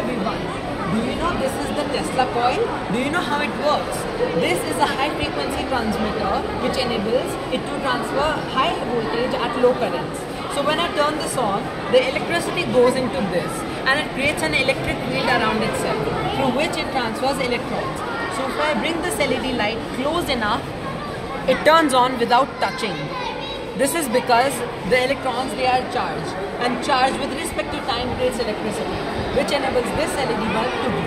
everyone. Do you know this is the Tesla coil? Do you know how it works? This is a high frequency transmitter which enables it to transfer high voltage at low currents. So when I turn this on, the electricity goes into this and it creates an electric field around itself through which it transfers electrons. So if I bring this LED light close enough, it turns on without touching. This is because the electrons they are charged and charge with respect to time creates electricity which enables this LED bulb to.